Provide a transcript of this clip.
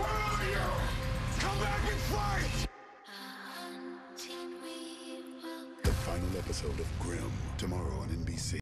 Where are you? Come back and fight! The final episode of Grimm, tomorrow on NBC.